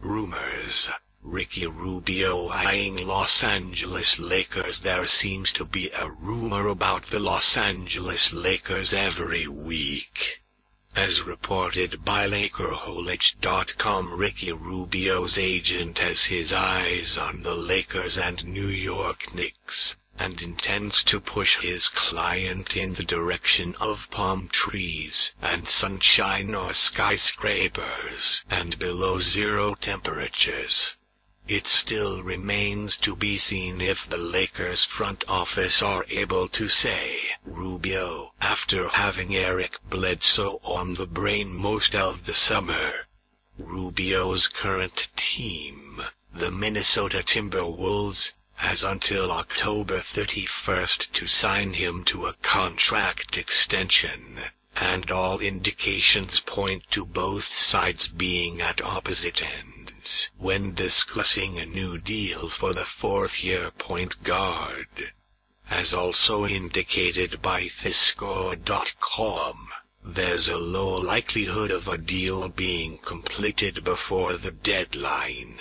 Rumors. Ricky Rubio eyeing Los Angeles Lakers There seems to be a rumor about the Los Angeles Lakers every week. As reported by LakerHolic.com Ricky Rubio's agent has his eyes on the Lakers and New York Knicks, and intends to push his client in the direction of palm trees and sunshine or skyscrapers and below zero temperatures. It still remains to be seen if the Lakers front office are able to say Rubio after having Eric Bledsoe on the brain most of the summer. Rubio's current team, the Minnesota Timberwolves, has until October 31st to sign him to a contract extension, and all indications point to both sides being at opposite ends when discussing a new deal for the fourth-year point guard. As also indicated by TheScore.com, there's a low likelihood of a deal being completed before the deadline.